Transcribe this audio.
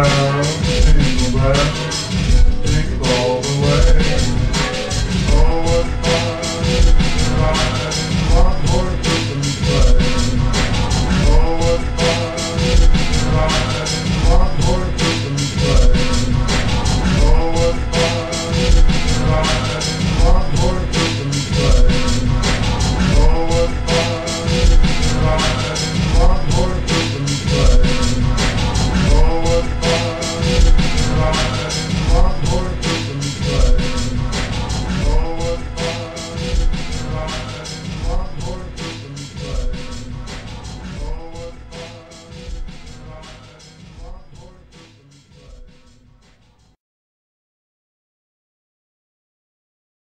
around, anywhere.